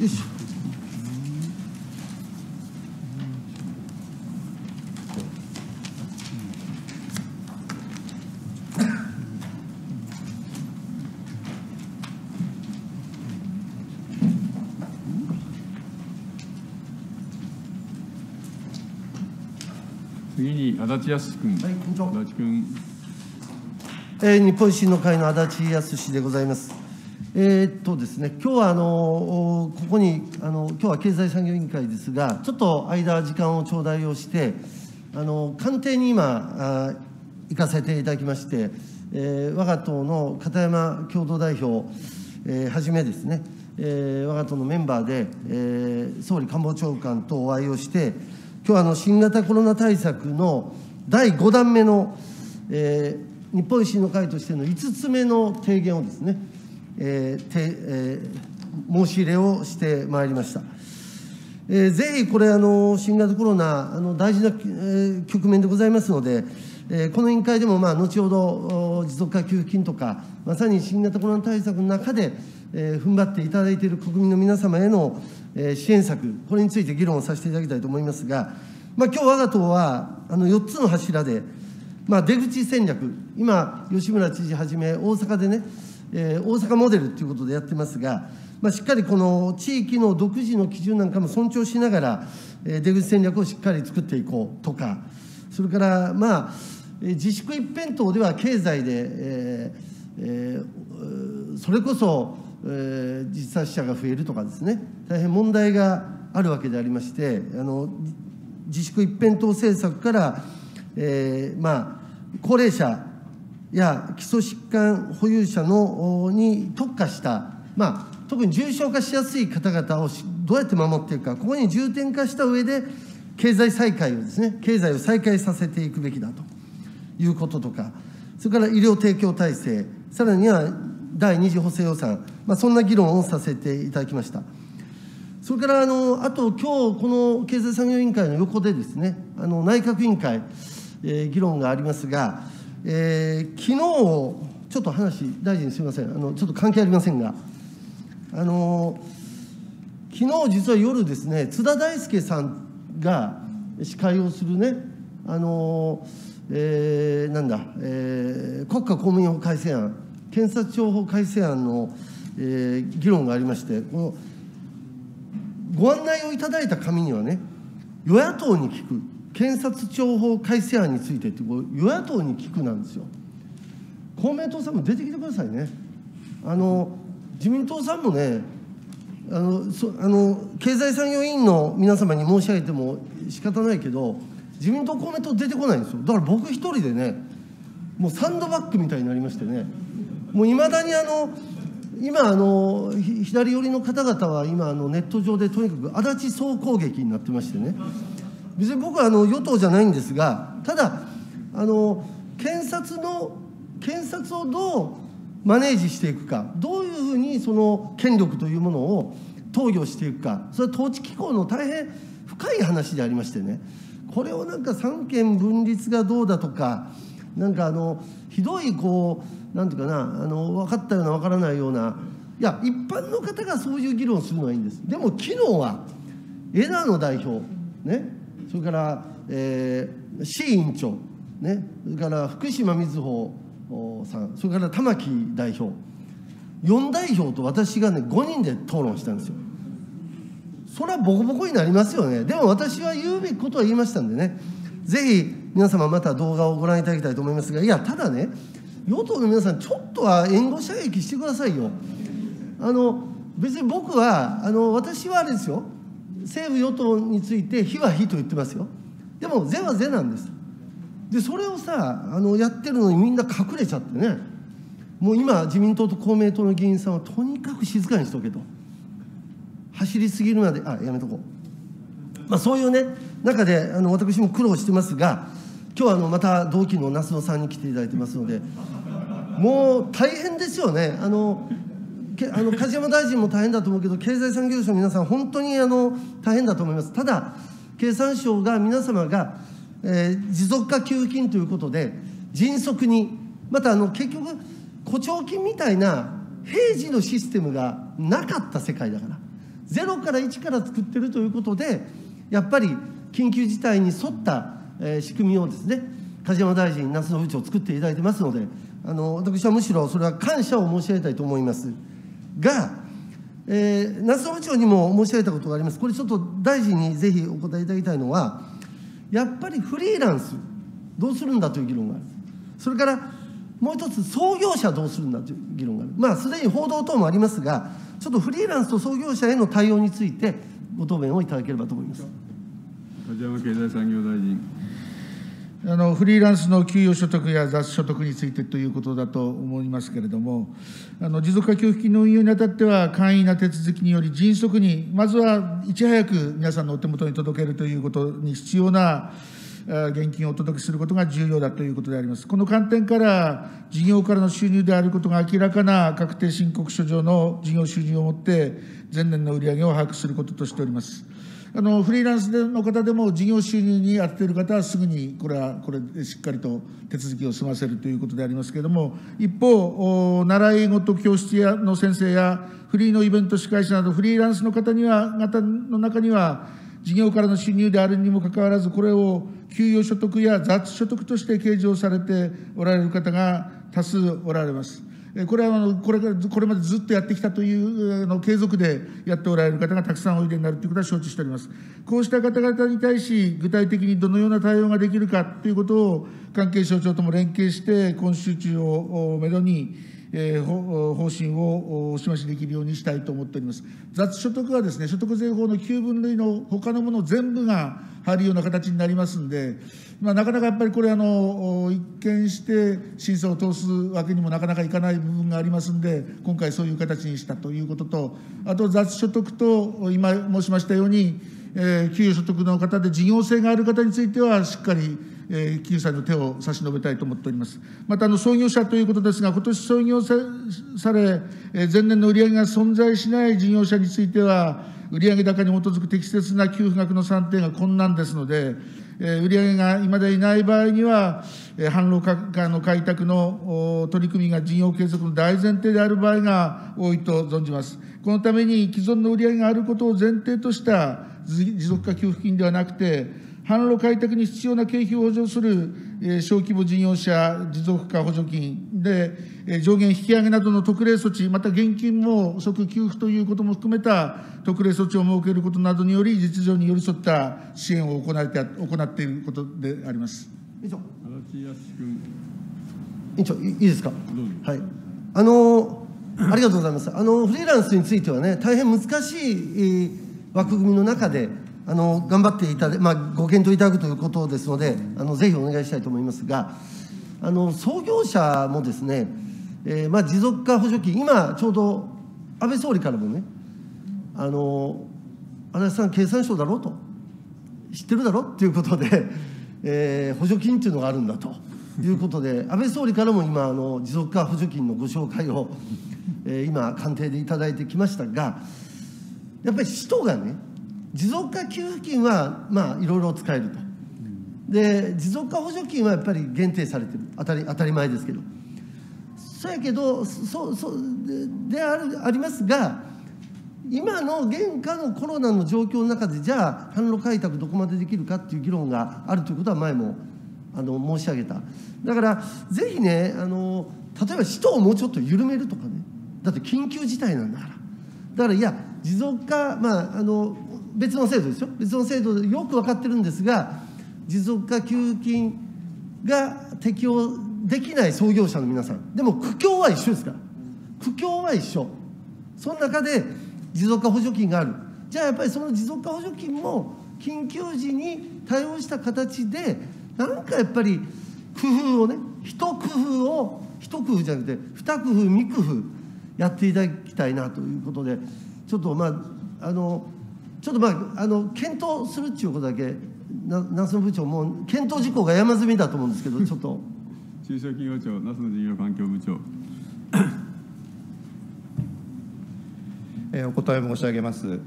よいしょ次に足立康君、はい足立君、えー日本維新の会の足立康でございます。えーっとですね、今日はあのここにあの今日は経済産業委員会ですが、ちょっと間時間を頂戴をして、あの官邸に今あ行かせていただきまして、えー我が党の片山共同代表、えーはじめですね、えー我が党のメンバーで、えー総理官房長官とお会いをして、今日はあの新型コロナ対策の第5弾目の、えー日本維新の会としての5つ目の提言をですね、えーてえー申し入れをしてまいりました。えーぜひこれあの、新型コロナ、あの大事な、えー局面でございますので、えーこの委員会でも、まあ、後ほど持続化給付金とか、まさに新型コロナ対策の中で、えー踏ん張っていただいている国民の皆様への、えー支援策、これについて議論をさせていただきたいと思いますが、まあ今日我が党はあの4つの柱で、まあ、出口戦略、今、吉村知事はじめ、大阪でね、えー大阪モデルということでやってますが、まあ、しっかりこの地域の独自の基準なんかも尊重しながら、えー出口戦略をしっかり作っていこうとか、それから、まあ、自粛一辺倒では経済で、えーえーそれこそ、えー自殺者が増えるとかですね、大変問題があるわけでありまして、あの自粛一辺倒政策から、えーまあ、高齢者や基礎疾患保有者のに特化した、まあ、特に重症化しやすい方々をどうやって守っていくか、ここに重点化した上で、経済再開をですね、経済を再開させていくべきだということとか、それから医療提供体制、さらには第2次補正予算、まあ、そんな議論をさせていただきました。それからあの、あと今日この経済産業委員会の横でですね、あの内閣委員会、えー議論がありますが、えー昨日ちょっと話、大臣すみません、あのちょっと関係ありませんが、あの昨日実は夜ですね、津田大介さんが司会をするね、あのえーなんだ、えー国家公務員法改正案、検察庁法改正案の、えー議論がありまして、このご案内をいただいた紙にはね、与野党に聞く、検察庁法改正案についてって、こう与野党に聞くなんですよ。公明党さんも出てきてくださいね。あの自民党さんもね、あのそあの経済産業委員の皆様に申し上げても仕方ないけど、自民党、公明党出てこないんですよ。だから僕一人でね、もうサンドバッグみたいになりましてね、もういまだにあの、今あの、左寄りの方々は今あの、ネット上でとにかく足立総攻撃になってましてね、別に僕はあの与党じゃないんですが、ただ、あの検察の、検察をどうマネージしていくか、どういうふうにその権力というものを投与していくか、それは統治機構の大変深い話でありましてね、これをなんか三権分立がどうだとか、なんかあのひどいこう、なんていうかな、あの分かったような分からないような、いや、一般の方がそういう議論するのはいいんです。でも昨日は枝野代表、ね、それから、えー、志委員長、ね、それから福島みずほさん、それから玉木代表、4代表と私がね、5人で討論したんですよ。それはボコボコになりますよね。でも私は言うべきことは言いましたんでね、ぜひ皆様また動画をご覧いただきたいと思いますが、いや、ただね、与党の皆さん、ちょっとは援護射撃してくださいよ。あの別に僕はあの、私はあれですよ、政府・与党について、非は非と言ってますよ。でも、是は是なんです。で、それをさ、あのやってるのにみんな隠れちゃってね、もう今、自民党と公明党の議員さんは、とにかく静かにしとけと。走りすぎるまで、あ、やめとこう。まあ、そういうね、中で、あの私も苦労してますが、今日はあのまた同期の那須野さんに来ていただいてますので、もう大変ですよね。あの あの梶山大臣も大変だと思うけど、経済産業省の皆さん、本当にあの大変だと思います。ただ、経産省が皆様が、えー持続化給付金ということで、迅速に、またあの結局、誇張金みたいな平時のシステムがなかった世界だから、ゼロから1から作ってるということで、やっぱり緊急事態に沿った、えー、仕組みをですね、梶山大臣、夏野部長、作っていただいてますので、あの私はむしろそれは感謝を申し上げたいと思いますが、えー、夏野部長にも申し上げたことがあります、これちょっと大臣にぜひお答えいただきたいのは、やっぱりフリーランス、どうするんだという議論がある、それからもう一つ、創業者どうするんだという議論がある、まあ、すでに報道等もありますが、ちょっとフリーランスと創業者への対応について、ご答弁をいただければと思います。梶山経済産業大臣。あのフリーランスの給与所得や雑所得についてということだと思いますけれども、あの持続化給付金の運用にあたっては、簡易な手続きにより迅速に、まずはいち早く皆さんのお手元に届けるということに必要な現金をお届けすることが重要だということであります。この観点から、事業からの収入であることが明らかな確定申告書上の事業収入をもって、前年の売り上げを把握することとしております。あのフリーランスの方でも事業収入に当てている方はすぐにこれはこれでしっかりと手続きを済ませるということでありますけれども一方習い事教室やの先生やフリーのイベント司会者などフリーランスの方には方の中には事業からの収入であるにもかかわらずこれを給与所得や雑所得として計上されておられる方が多数おられます。これはあのこれこれまでずっとやってきたというの継続でやっておられる方がたくさんおいでになるということは承知しております。こうした方々に対し、具体的にどのような対応ができるかということを、関係省庁とも連携して、今週中をめどに、え、方針をお示しできるようにしたいと思っております。雑所得はですね、所得税法の9分類の他のもの全部が入るような形になりますんで、まあ、なかなかやっぱりこれあの、一見して審査を通すわけにもなかなかいかない部分がありますんで、今回そういう形にしたということと、あと雑所得と、今申しましたように、えー、給与所得の方で事業性がある方については、しっかりえー、企業の手を差し伸べたいと思っております。また、あの創業者ということですが、今年創業され、前年の売上が存在しない事業者については、売上高に基づく適切な給付額の算定が困難ですので、売上がいまだにない場合には、販路価の開拓の取り組みが事業継続の大前提である場合が多いと存じます。このために既存の売上があることを前提とした持続化給付金ではなくて、販路開拓に必要な経費を補助する、小規模事業者持続化補助金で、え上限引き上げなどの特例措置、また現金も即給付ということも含めた特例措置を設けることなどにより、実情に寄り添った支援を行って行っていることであります。委員長。足立康君。委員長、いいですか？はい。あの、ありがとうございます。あの、フリーランスについてはね、大変難しい枠組みの中で、あの頑張っていただ、まあ、ご検討いただくということですので、あのぜひお願いしたいと思いますが、あの創業者もですね、えー、まあ、持続化補助金、今、ちょうど安倍総理からもね、あの足立さん、経産省だろうと、知ってるだろということで、えー、補助金っていうのがあるんだということで、安倍総理からも今、あの持続化補助金のご紹介を、えー、今、官邸でいただいてきましたが、やっぱり使途がね、持続化給付金はまあいろいろ使えると。で持続化補助金はやっぱり限定されてる。当たり当たり前ですけど。そうやけどそうそうでであるありますが今の現下のコロナの状況の中でじゃあ販路開拓どこまでできるかっていう議論があるということは前もあの申し上げた。だからぜひねあの例えば使途をもうちょっと緩めるとかね。だって緊急事態なんだから。だからいや持続化まああの別の制度ですよ。別の制度でよく分かってるんですが持続化給付金が適用できない創業者の皆さん。でも苦境は一緒ですから。苦境は一緒。その中で持続化補助金がある。じゃあやっぱりその持続化補助金も緊急時に対応した形でなんかやっぱり工夫をね一工夫を一工夫じゃなくて二工夫三工夫やっていただきたいなということでちょっとまああのちょっとまああの検討するっていうことだけ那須野部長もう検討事項が山積みだと思うんですけど ちょっと。中小企業庁那須野事業環境部長。えお答え申し上げます。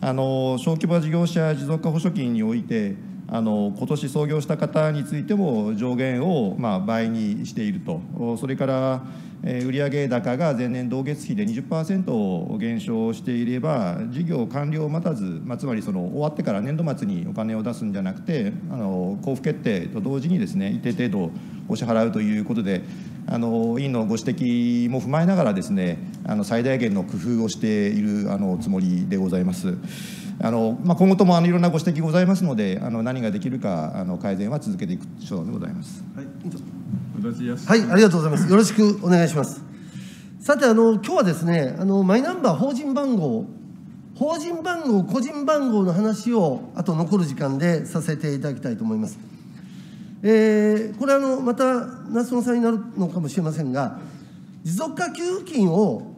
あの小規模事業者持続化補助金においてあの今年創業した方についても上限をまあ倍にしていると。それからえー売上高が前年同月比で20%減少していれば事業完了を待たず、まあ、つまりその終わってから年度末にお金を出すんじゃなくてあの交付決定と同時にですね一定程度お支払うということであの委員のご指摘も踏まえながらですねあの最大限の工夫をしているあのつもりでございます。あのまあ、今後ともあのいろんなご指摘ございますのであの何ができるかあの改善は続けていく所存でございます。はいはい、ありがとうございます。よろしくお願いします。さて、あの、今日はですね、あの、マイナンバー法人番号、法人番号、個人番号の話を、あと残る時間でさせていただきたいと思います。えーこれあの、また、夏野さんになるのかもしれませんが、持続化給付金を、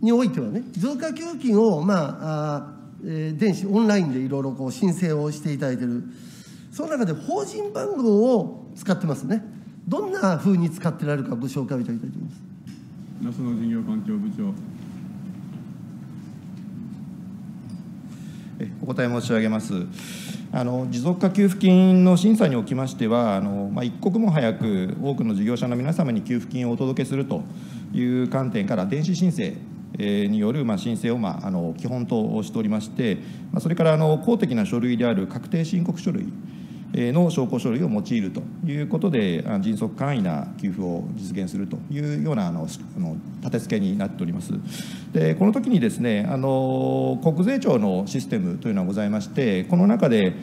においてはね、持続化給付金を、まあ、あえ電子、オンラインでいろいろこう申請をしていただいている、その中で法人番号を使ってますね。どんなふうに使ってられるかご紹介をいただきたいと思います。那須野事業環境部長えお答え申し上げます。あの持続化給付金の審査におきましては、あのまあ、一刻も早く多くの事業者の皆様に給付金をお届けするという観点から、電子申請えーによるまあ申請をまああの基本としておりまして、まあそれからあの公的な書類である確定申告書類えーの証拠書類を用いるということで、迅速簡易な給付を実現するというようなあの立て付けになっております。でこの時にですねあの国税庁のシステムというのはございましてこの中で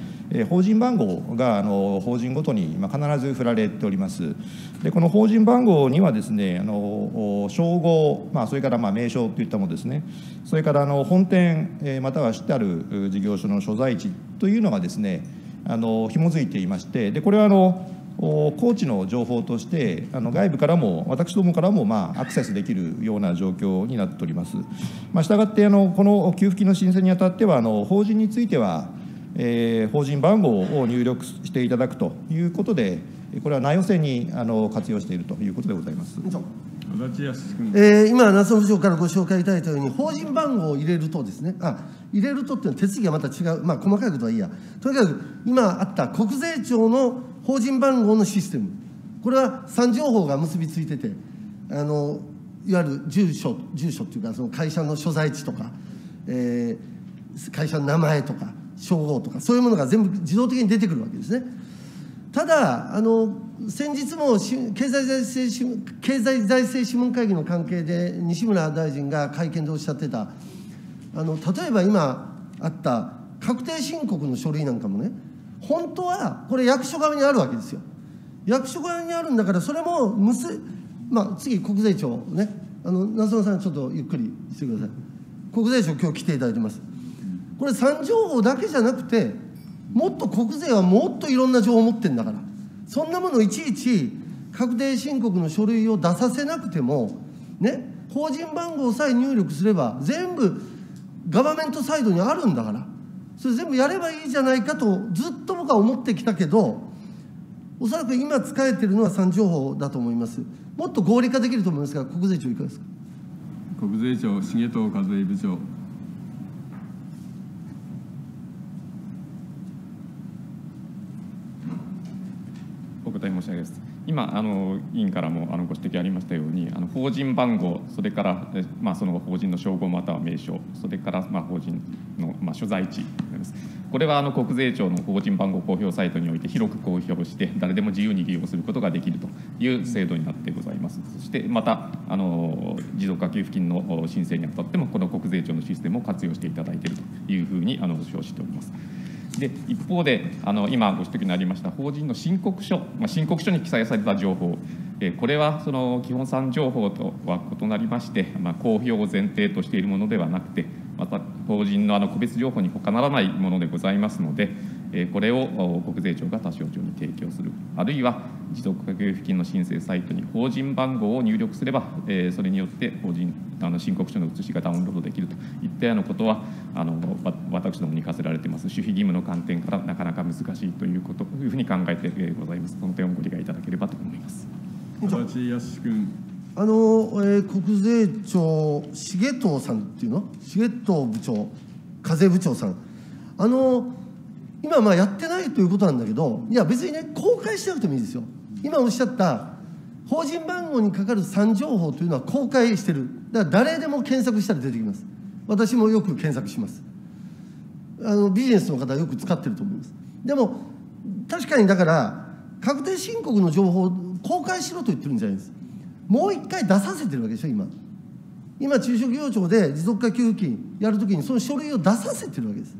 法人番号があの法人ごとにまあ必ず振られておりますでこの法人番号にはですねあの称号、まあ、それからまあ名称といったものですねそれからあの本店または知ってある事業所の所在地というのがですねあの紐づいていましてでこれはあの高知の情報としてあの外部からも私どもからも、まあ、アクセスできるような状況になっております。まあ、したがってあのこの給付金の申請にあたってはあの法人については、えー法人番号を入力していただくということでこれは内容性にあの活用しているということでございます。えー今、夏野部長からご紹介いただいたように、法人番号を入れるとですね、あ入れるとっていうのは手続きがまた違う、まあ、細かいことはいいや、とにかく今あった国税庁の法人番号のシステム、これは3情報が結びついてて、あのいわゆる住所、住所っていうか、その会社の所在地とか、えー会社の名前とか、称号とか、そういうものが全部自動的に出てくるわけですね。ただあの先日も経済財政諮経済財政諮問会議の関係で西村大臣が会見でおっしゃってた。あの例えば今あった確定申告の書類なんかもね本当はこれ役所側にあるわけですよ。役所側にあるんだからそれもむすまあ次国税庁ね。あの夏野さんちょっとゆっくりしてください。国税庁今日来ていただいてます。これ3情報だけじゃなくてもっと国税はもっといろんな情報を持ってるんだから。そんなものをいちいち確定申告の書類を出させなくてもね法人番号さえ入力すれば全部ガバメントサイドにあるんだから。それ全部やればいいじゃないかとずっと僕は思ってきたけどおそらく今使えてるのは3情報だと思います。もっと合理化できると思いますが国税庁いかがですか？国税庁重藤和恵部長。申し上げます。今あの委員からもあのご指摘ありましたようにあの法人番号それから、まあ、その法人の称号または名称それから、まあ、法人の、まあ、所在地ですこれはあの国税庁の法人番号公表サイトにおいて広く公表して誰でも自由に利用することができるという制度になってございますそしてまたあの持続化給付金の申請にあたってもこの国税庁のシステムを活用していただいているというふうにあの承知しております。で一方であの今ご指摘のありました法人の申告書、まあ、申告書に記載された情報、えこれはその基本産情報とは異なりまして、まあ、公表を前提としているものではなくてまた法人のあの個別情報に他ならないものでございますので、えこれを国税庁が他省庁に提供する。あるいは持続化給付金の申請サイトに法人番号を入力すれば、えそれによって法人あの申告書の写しがダウンロードできると。いったようなことはあの私どもに課せられています。守秘義務の観点からなかなか難しいということというふうに考えてございます。その点をご理解いただければと思います。足君。あの、えー国税庁重藤さんっていうの？重藤部長課税部長さん。あの今まあやってないということなんだけどいや別にね公開しなくてもいいですよ。今おっしゃった法人番号にかかる3情報というのは公開してる。だから誰でも検索したら出てきます。私もよく検索します。あのビジネスの方はよく使ってると思います。でも確かにだから確定申告の情報を公開しろと言ってるんじゃないです。もう一回出させてるわけでしょ今。今中小企業庁で持続化給付金やるときにその書類を出させてるわけです。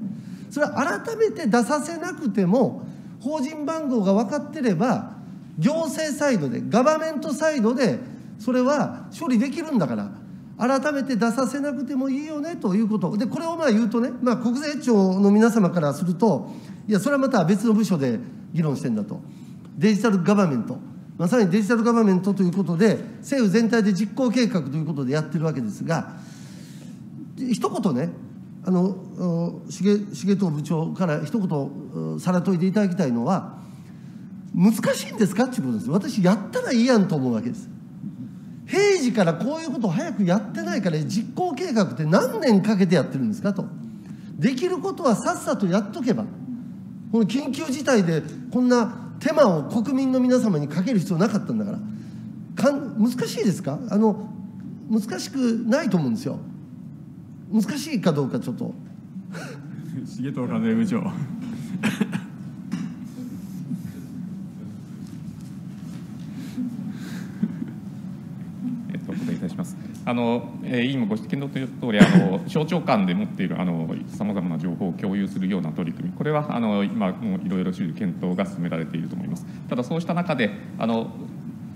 それは改めて出させなくても法人番号が分かってれば行政サイドでガバメントサイドでそれは処理できるんだから改めて出させなくてもいいよねということ。でこれをまあ言うとね、まあ、国税庁の皆様からするといやそれはまた別の部署で議論してんだと。デジタルガバメント。まさにデジタルガバメントということで政府全体で実行計画ということでやってるわけですが一言ねあの重重藤部長から一言さらといていただきたいのは難しいんですかっていうことです。私やったらいいやんと思うわけです。平時からこういうことを早くやってないから実行計画って何年かけてやってるんですかと。できることはさっさとやっとけば。この緊急事態でこんな手間を国民の皆様にかける必要なかったんだから。かん難しいですか？あの難しくないと思うんですよ。難しいかどうかちょっと。重藤金部長えっと、お答えいたします。あの、えー委員もご指摘のとおり、あの 省庁間で持っているあのさまざまな情報を共有するような取り組み、これはあの今もういろいろ検討が進められていると思います。ただそうした中で、あの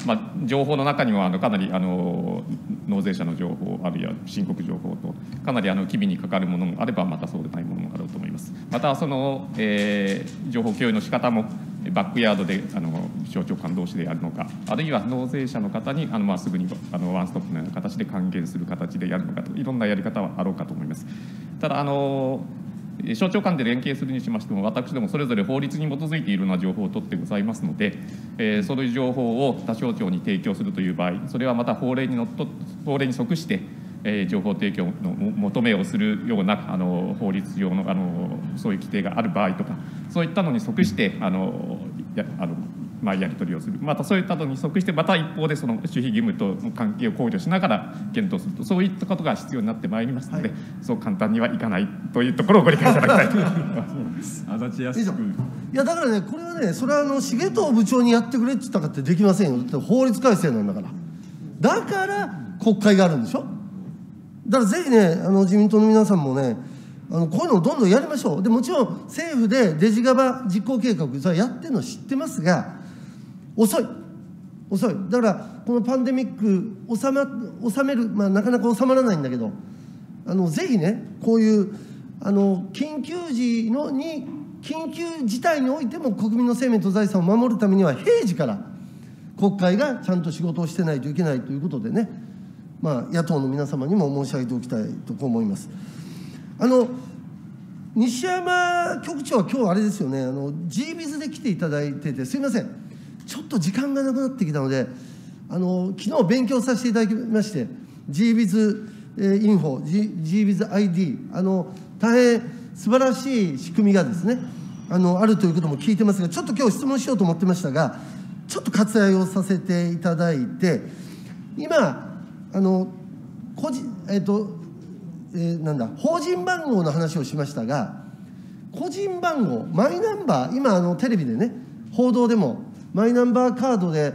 まあ、情報の中にもあのかなりあの納税者の情報あるいは申告情報とかなりあの機微にかかるものもあればまたそうでないものもあると思いますまたその、えー情報共有の仕方もバックヤードであの省庁間同士でやるのかあるいは納税者の方にあの、まあ、すぐにあのワンストップのような形で還元する形でやるのかといろんなやり方はあろうかと思います。ただあの省庁間で連携するにしましても私どもそれぞれ法律に基づいているような情報を取ってございますので、えーそういう情報を他省庁に提供するという場合それはまた法令にのっと法令に即して、えー情報提供の求めをするようなあの法律上のあのそういう規定がある場合とかそういったのに即してあのやあのまあ、やり取りをする。またそういったのに即してまた一方でその守秘義務との関係を考慮しながら検討するとそういったことが必要になってまいりますので、そう簡単にはいかないというところをご理解いただきたいと思います。いやだからねこれはねそれはあの重藤部長にやってくれって言ったかってできませんよ。だって法律改正なんだから。だから国会があるんでしょ？だからぜひねあの自民党の皆さんもねあのこういうのをどんどんやりましょう。でもちろん政府でデジガバ実行計画それはやってるの知ってますが遅い。遅い。だからこのパンデミック収ま収める、まあ、なかなか収まらないんだけどあのぜひねこういうあの緊急時のに緊急事態においても国民の生命と財産を守るためには平時から国会がちゃんと仕事をしてないといけないということでね、まあ、野党の皆様にも申し上げておきたいと思います。あの西山局長は今日あれですよね、あの G ビズで来ていただいてて、すいません、ちょっと時間がなくなってきたので、あの昨日勉強させていただきまして、G ビズインフォ、G, G ビズ ID、あの大変素晴らしい仕組みがですね、あのあるということも聞いてますが、ちょっと今日質問しようと思ってましたが、ちょっと割愛をさせていただいて、今、あの個人、えっと、えーなんだ法人番号の話をしましたが個人番号マイナンバー今あのテレビでね報道でもマイナンバーカードで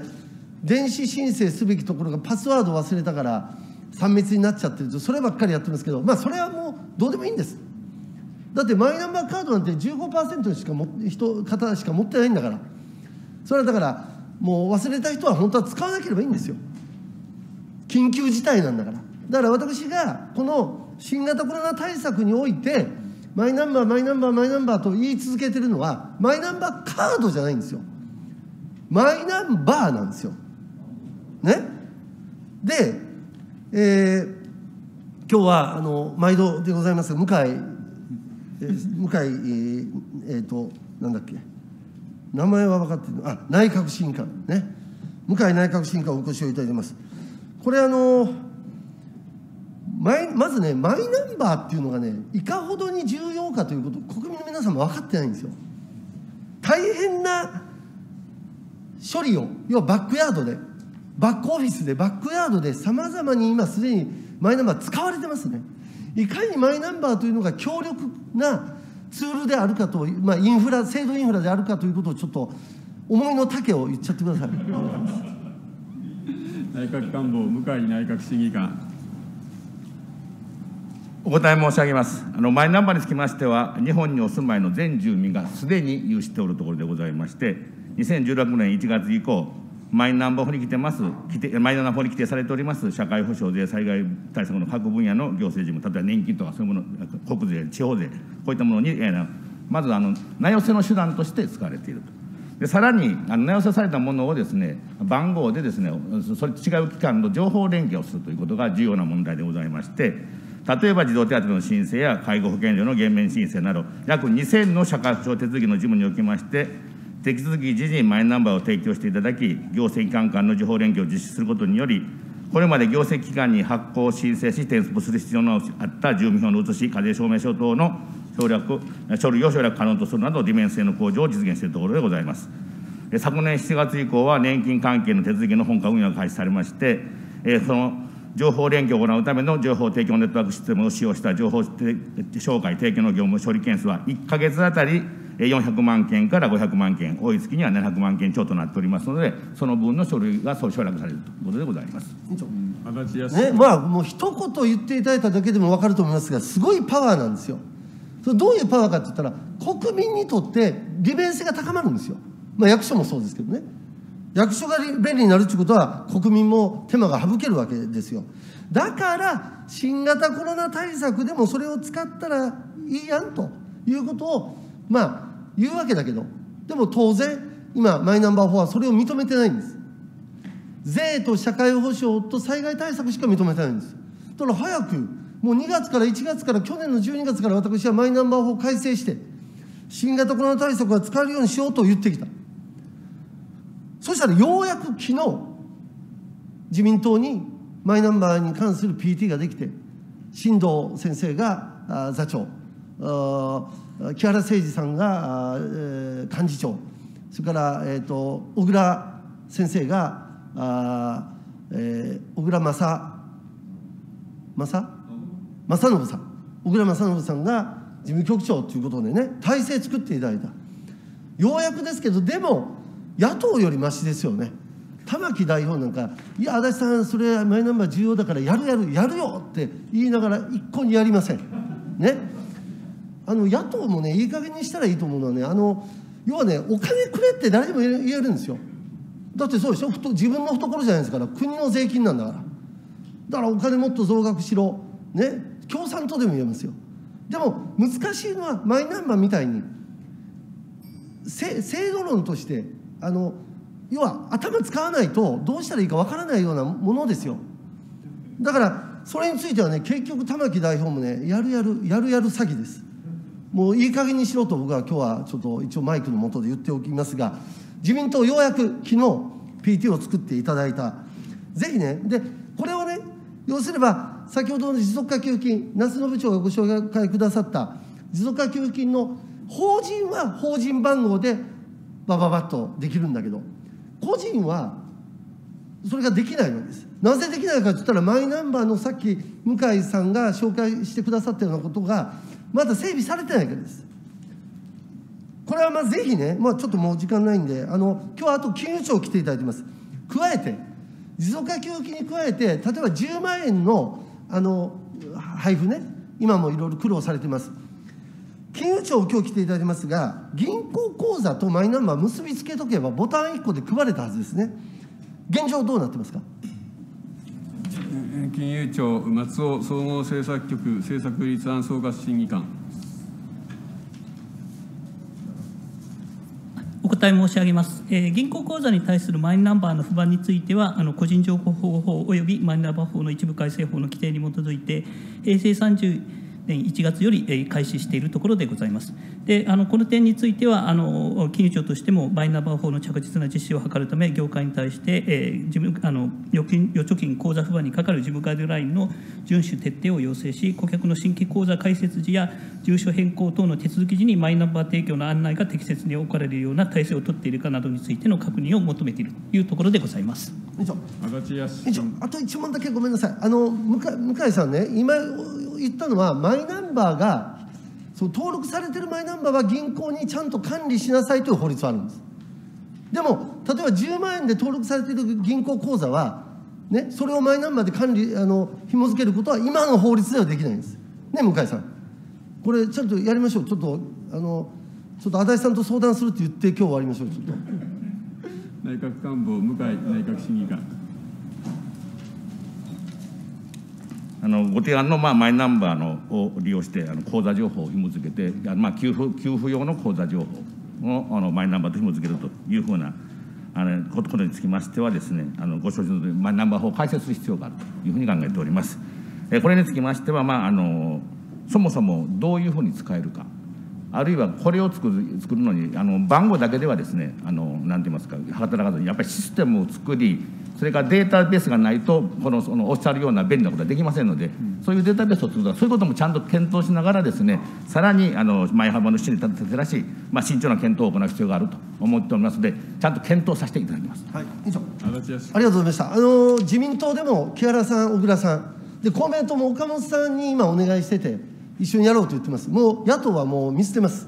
電子申請すべきところがパスワード忘れたから3密になっちゃってるとそればっかりやってるんですけどまあそれはもうどうでもいいんです。だってマイナンバーカードなんて15%しかも人方しか持ってないんだから。それはだからもう忘れた人は本当は使わなければいいんですよ。緊急事態なんだから。だから私がこの新型コロナ対策においてマイナンバーマイナンバーマイナンバーと言い続けてるのはマイナンバーカードじゃないんですよ。マイナンバーなんですよ。ね？で、えー今日はあの毎度でございますが向井、えー向井えーえーとなんだっけ？名前は分かってる。あ内閣審議官。ね？向井内閣審議官お越しをいただいてます。これあのマイまずねマイナンバーっていうのがねいかほどに重要かということ国民の皆さんも分かってないんですよ。大変な処理を要はバックヤードでバックオフィスでバックヤードでさまざまに今すでにマイナンバー使われてますね。いかにマイナンバーというのが強力なツールであるかと、まあ、インフラ制度インフラであるかということをちょっと思いの丈を言っちゃってください。内閣官房向井内閣審議官。お答え申し上げます。あのマイナンバーにつきましては日本にお住まいの全住民がすでに有しておるところでございまして2016年1月以降マイナンバー法に来てます規定マイナンバー法に規定されております社会保障税災害対策の各分野の行政事務例えば年金とかそういうもの国税地方税こういったものに、えーまずあの名寄せの手段として使われていると。でさらにあの名寄せされたものをですね番号でですねそれ違う機関の情報連携をするということが重要な問題でございまして例えば児童手当の申請や介護保険料の減免申請など約2000の社会保障手続きの事務におきまして手続き時にマイナンバーを提供していただき行政機関間の情報連携を実施することによりこれまで行政機関に発行申請し添付する必要のあった住民票の写し課税証明書等の省略書類を省略可能とするなど利便性の向上を実現しているところでございます。昨年7月以降は年金関係の手続きの本格運用が開始されましてその情報連携を行うための情報提供ネットワークシステムを使用した情報紹介提供の業務処理件数は1か月あたり400万件から500万件多い月には700万件超となっておりますのでその分の書類が省略されるということでございます。ねまあもう一言言っていただいただけでも分かると思いますがすごいパワーなんですよ。それどういうパワーかって言ったら国民にとって利便性が高まるんですよ、まあ、役所もそうですけどね。役所が便利になるということは国民も手間が省けるわけですよ。だから新型コロナ対策でもそれを使ったらいいやんということをまあ言うわけだけどでも当然今マイナンバー法はそれを認めてないんです。税と社会保障と災害対策しか認めてないんです。だから早くもう2月から1月から去年の12月から私はマイナンバー法改正して新型コロナ対策が使えるようにしようと言ってきた。そしたらようやく昨日自民党にマイナンバーに関する PT ができて新藤先生が座長木原誠二さんが、えー、幹事長。それから、えーと、小倉先生があ、えー、小倉正。正？正信さん。小倉正信さんが事務局長ということでね体制作っていただいた。ようやくですけどでも野党よりましですよね。玉木代表なんか「いや足立さんそれマイナンバー重要だからやるやるやるよ」って言いながら一向にやりません。ね。あの野党もねいい加減にしたらいいと思うのはねあの要はねお金くれって誰でも言えるんですよ。だってそうでしょ？自分の懐じゃないですから国の税金なんだから。だからお金もっと増額しろ。ね？共産党でも言えますよ。でも難しいのはマイナンバーみたいに制度論としてあの要は頭使わないとどうしたらいいかわからないようなものですよ。だからそれについてはね結局玉木代表もねやるやるやるやる詐欺です。もういい加減にしろと僕は今日はちょっと一応マイクの下で言っておきますが自民党ようやく昨日 PT を作っていただいたぜひね。でこれをね要すれば先ほどの持続化給付金那須野部長がご紹介くださった持続化給付金の法人は法人番号でバババッとできるんだけど個人はそれができないわけです。なぜできないかといったらマイナンバーのさっき向井さんが紹介してくださったようなことがまだ整備されてないからです。これはまあぜひね、まあ、ちょっともう時間ないんであの今日はあと金融庁来ていただいてます。加えて持続化給付金に加えて例えば10万円のあの配布ね今もいろいろ苦労されてます。金融庁今日来ていただいてますが銀行口座とマイナンバー結びつけとけばボタン1個で配れたはずですね。現状どうなってますか？金融庁松尾総合政策局政策立案総括審議官。お答え申し上げます、えー、銀行口座に対するマイナンバーの不満についてはあの個人情報保護法及びマイナンバー法の一部改正法の規定に基づいて平成30年1月よりえー開始しているところでございます。であのこの点についてはあの金融庁としてもマイナンバー法の着実な実施を図るため業界に対して、えー事務あの預金預貯金口座不安にかかる事務ガイドラインの遵守徹底を要請し顧客の新規口座開設時や住所変更等の手続き時にマイナンバー提供の案内が適切に置かれるような体制を取っているかなどについての確認を求めているというところでございます。以上足立康以上あと一問だけごめんなさいあの向井向井さんね今言ったのはマイナンバーがそう登録されてるマイナンバーは銀行にちゃんと管理しなさいという法律はあるんです。でも例えば10万円で登録されてる銀行口座はねそれをマイナンバーで管理あの紐付けることは今の法律ではできないんです。ね向井さん。これちゃんとやりましょう。ちょっとあのちょっと足立さんと相談するって言って今日終わりましょう。ちょっと。内閣官房向井内閣審議官。あのご提案の、まあ、マイナンバーのを利用してあの口座情報を紐付けて、まあ、給付給付用の口座情報をあのマイナンバーと紐付けるというふうなあのことにつきましてはですねあのご承知のとおりマイナンバー法を改正する必要があるというふうに考えております。えこれにつきましては、まあ、あのそもそもどういうふうに使えるかあるいはこれを作る作るのにあの番号だけではですねあのなんて言いますか働かずにやっぱりシステムを作りそれからデータベースがないとこのそのおっしゃるような便利なことはできませんので、そういうデータベースを作るとかそういうこともちゃんと検討しながらですねさらにあの前幅の支に立ててらしい、まあ、慎重な検討を行う必要があると思っておりますのでちゃんと検討させていただきます。はい以上ありがとうございました。あの自民党でも木原さん、小倉さん、で公明党も岡本さんに今お願いしてて、一緒にやろうと言ってます。もう野党はもう見捨てます。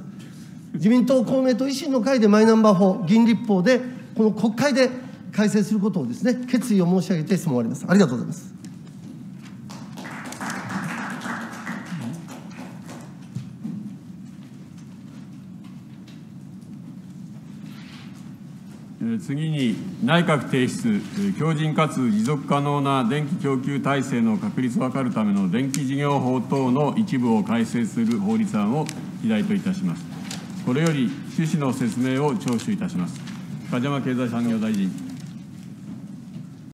自民党、公明党、維新の会でマイナンバー法、議員立法で、この国会で改正することをですね、決意を申し上げて質問を終わります。ありがとうございます。次に内閣提出、強靭かつ持続可能な電気供給体制の確立を図るための電気事業法等の一部を改正する法律案を議題といたします。これより趣旨の説明を聴取いたします。梶山経済産業大臣。